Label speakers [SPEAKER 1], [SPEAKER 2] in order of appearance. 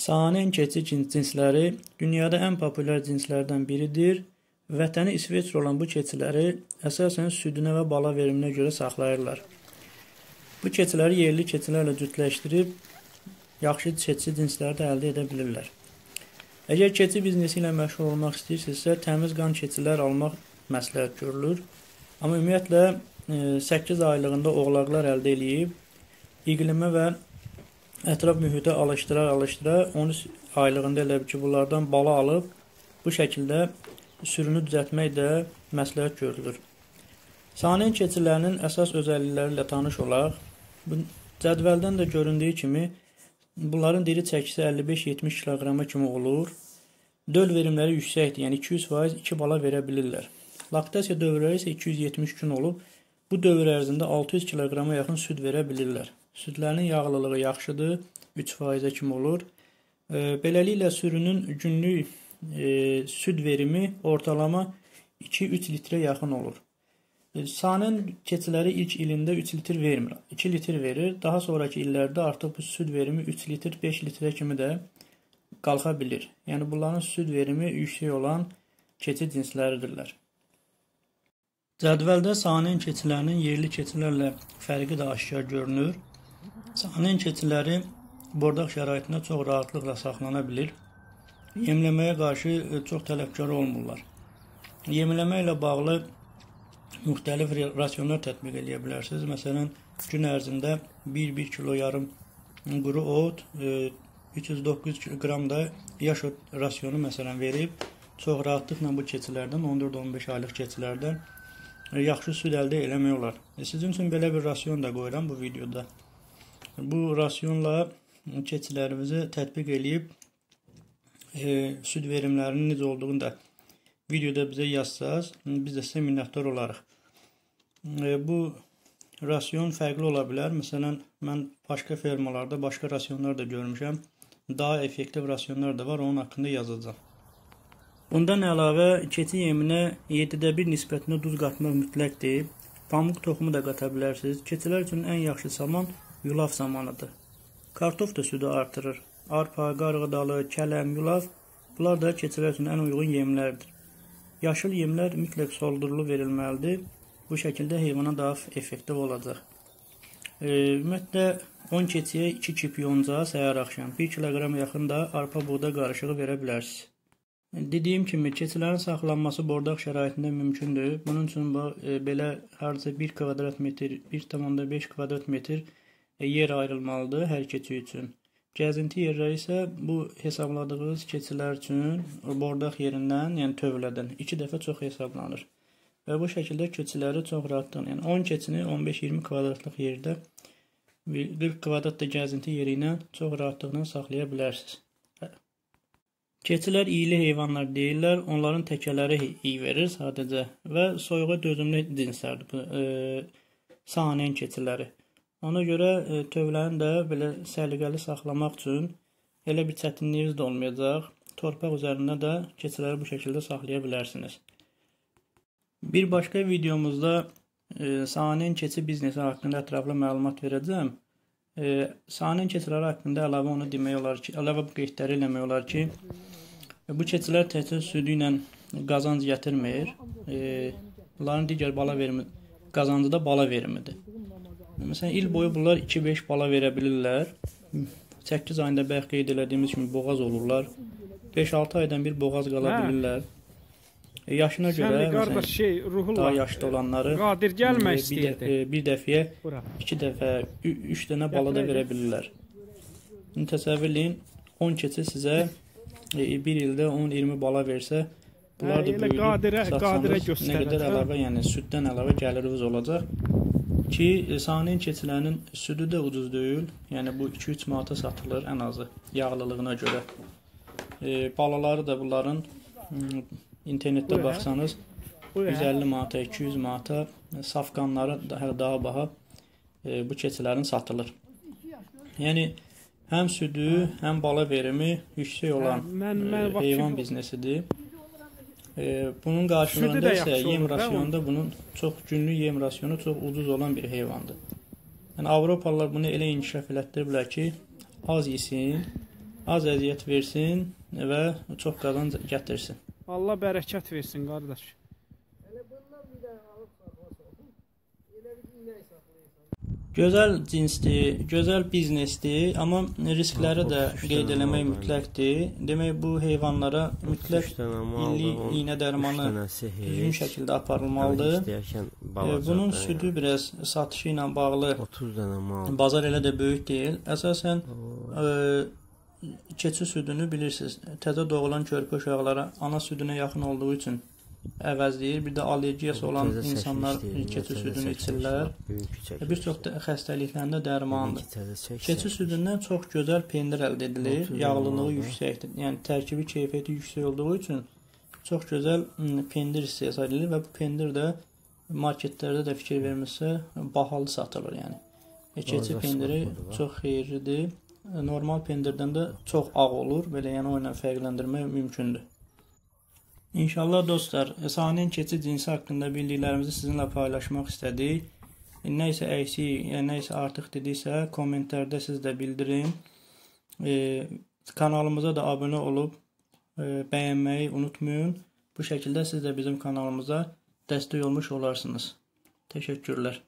[SPEAKER 1] Saanen keçi cinsləri dünyada ən populyar cinslərdən biridir. Vətəni İsveçrə olan bu keçiləri əsasən südünə və bala veriminə görə saxlayırlar. Bu keçiləri yerli keçilərlə cütləşdirib yaxşı keçi cinsləri də əldə edə bilirlər. Əgər keçi biznesi ilə məşğul olmaq istəyirsinizsə, təmiz qan keçilər almaq məsləhət görülür. Amma ümumiyyətlə 8 e, aylığında oğlaqlar əldə eləyib iqlimə və ətraf mühitə alışdıra-alışdıra 13 aylığında elə ki, bunlardan bala alıb bu şəkildə sürünü düzəltmək də məsləhət görülür. Sanen keçilərinin əsas özəllikləri ilə tanış olaq. Bu cədvəldən də göründüyü kimi bunların diri çəkisi 55-70 kiloqrama kimi olur. Döl verimləri yüksəkdir, yəni 200% 2 bala verə bilirlər. Laktasiya dövrləri isə 270 gün olub. Bu dövr ərzində 600 kiloqrama yaxın süd verə bilirlər. Südlərinin yağlılığı yaxşıdır, 3%-ə kimi olur. Beləliklə sürünün günlük e, süd verimi ortalama 2-3 litrə yaxın olur. E, Sanen keçiləri ilk ilində 3 litr vermir. 2 litr verir. Daha sonrakı illərdə artıq bu süd verimi 3 litr, 5 litrə kimi də qalxa bilir. Yəni bunların süd verimi yüksək olan keçi cinsləridirlər. Cədvəldə sanen keçilərinin yerli keçilərlə fərqi də aşkar görünür. Sanen keçiləri bordaq şəraitində çox rahatlıqla saxlana bilir. Yemləməyə qarşı e, çox tələbkar olmurlar. Yemləmə ilə bağlı müxtəlif rasionlar tətbiq edə bilərsiniz. Məsələn, gün ərzində 1-1 kilo yarım quru ot, 309 e, qram da yaş ot rasionu məsələn verib çox rahatlıqla bu keçilərdən 14-15 aylıq keçilərdən yaxşı süd əldə eləmək olar. E, sizin üçün belə bir rasion da qoyuram bu videoda. Bu rasionla keçilərimizi tətbiq eləyib e, süd verimlərinin necə olduğunu da videoda bizə yazsaz, biz də sizə minnətdar olarıq. E, bu rasion fərqli ola bilər. Məsələn, mən başqa fermalarda başqa rasionlar da görmüşəm. Daha effektiv rasionlar da var, onun haqqında yazacağam. Bundan əlavə keçi yeminə 7-də 1 nisbətində duz qatmaq mütləqdir. Pamuk toxumu da qata bilərsiniz. Keçilər üçün ən yaxşı zaman yulaf zamanıdır. Kartof da südü artırır. Arpa, qarğıdalı, kələm, yulaf bunlar da keçilər üçün ən uyğun yemlərdir. Yaşıl yemlər mütləq soldurulu verilməlidir. Bu şəkildə heyvana daha effektiv olacaq. E, ümumiyyətlə 10 keçiyə 2 kip yonca səhər axşam 1 kiloqram yaxın da arpa buğda qarışığı verə bilərsiniz. Dediyim kimi keçilərin saxlanması bordaq şəraitində mümkündür. Bunun üçün bu e, belə hardasa 1 kvadrat metr, 1.5 kvadrat metr yer ayrılmalıdır hər keçi üçün. Gəzinti yerləri isə bu hesabladığınız keçilər üçün bordaq yerindən, yəni tövlədən 2 dəfə çox hesablanır. Və bu şəkildə keçiləri çox rahatlıqla, yəni 10 keçini 15-20 kvadratlıq yerdə 40 kvadrat da gəzinti yeri ilə çox rahatlıqla saxlaya bilərsiniz. Keçilər iyili heyvanlar deyirlər. Onların təkələri iy verir sadəcə və soyuğa dözümlü cinslərdir bu e, sanen keçiləri. Ona görə e, tövləni də belə səliqəli saxlamaq üçün elə bir çətinliyiniz də olmayacaq. Torpaq üzərində də keçiləri bu şəkildə saxlaya bilərsiniz. Bir başqa videomuzda e, sanen keçi biznesi haqqında ətraflı məlumat verəcəm. E, sanen keçiləri haqqında əlavə onu demək olar ki, əlavə bu qeydləri eləmək olar ki, Bu keçilər təkcə südü ilə qazanc gətirmir. E, bunların digər bala verimi qazancı da bala verimidir. Məsələn, il boyu bunlar 2-5 bala verə bilirlər. 8 ayında bəlkə qeyd elədiyimiz kimi boğaz olurlar. 5-6 aydan bir boğaz qala hə. bilirlər. E, yaşına görə
[SPEAKER 2] qardaş şey ruhu
[SPEAKER 1] daha yaşlı olanları
[SPEAKER 2] qadir gəlmək istəyirdi.
[SPEAKER 1] Bir, dəfə, bir dəfəyə 2 dəfə 3 dənə bala da verə bilirlər. İndi təsəvvür eləyin 10 keçi sizə E, bir ildə 10-20 bala versə, bunlar da böyüyüb qadirə, qadirə göstərər. Nə qədər əlavə, yəni süddən əlavə gəliriniz olacaq ki, e, sanin keçilərinin südü də ucuz deyil. Yəni bu 2-3 manata satılır ən azı yağlılığına görə. E, balaları da bunların internetdə baxsanız 150 manata, 200 manata safqanları daha daha baha e, bu keçilərin satılır. Yəni həm südü, həm bala verimi yüksək olan hə, mən, mən e, heyvan biznesidir. E, bunun qarşılığında isə yem rasionunda bunun çox günlük yem rasionu çox ucuz olan bir heyvandır. Yəni Avropalılar bunu elə inkişaf elətdiriblər ki, az yesin, az əziyyət versin və çox qazanc gətirsin.
[SPEAKER 2] Allah bərəkət versin qardaş.
[SPEAKER 3] Elə bundan bir dənə alıb saxlasan. Elə bir inək saxlayırsan.
[SPEAKER 1] Gözəl cinsdir, gözəl biznesdir, amma riskləri də qeyd eləmək mütləqdir. Demək bu heyvanlara mütləq illik iynə dərmanı düzgün şəkildə aparılmalıdır. E. Bunun südü
[SPEAKER 4] yəni.
[SPEAKER 1] biraz satışı ilə bağlı
[SPEAKER 4] 30 dənə mal.
[SPEAKER 1] bazar elə də böyük deyil. Əsasən e, keçi südünü bilirsiniz, təzə doğulan körpə uşaqlara ana südünə yaxın olduğu üçün əvəzləyir. Bir də allergiyası olan insanlar keçi südünü içirlər. E. Bir çox da.
[SPEAKER 4] Bugünkü təzə çəkiliş.
[SPEAKER 1] Keçi südündən çox gözəl pendir əldə edilir. Yağlılığı yüksəkdir. Yəni tərkibi keyfiyyəti yüksək olduğu üçün çox gözəl pendir istehsal edilir və bu pendir də marketlərdə də fikir vermirsə bahalı satılır yəni. E, keçi pendiri çox xeyirlidir. E, Normal pendirdən də çox ağ olur. Belə yəni o ilə fərqləndirmək mümkündür. İnşallah dostlar, sanin keçi cinsi haqqında bildiklərimizi sizinlə paylaşmaq istədik. Nə isə əksik, nə isə artıq dediksə, kommentlərdə siz də bildirin. E, kanalımıza da abunə olub e, bəyənməyi unutmayın. Bu şəkildə siz də bizim kanalımıza dəstək olmuş olarsınız. Təşəkkürlər.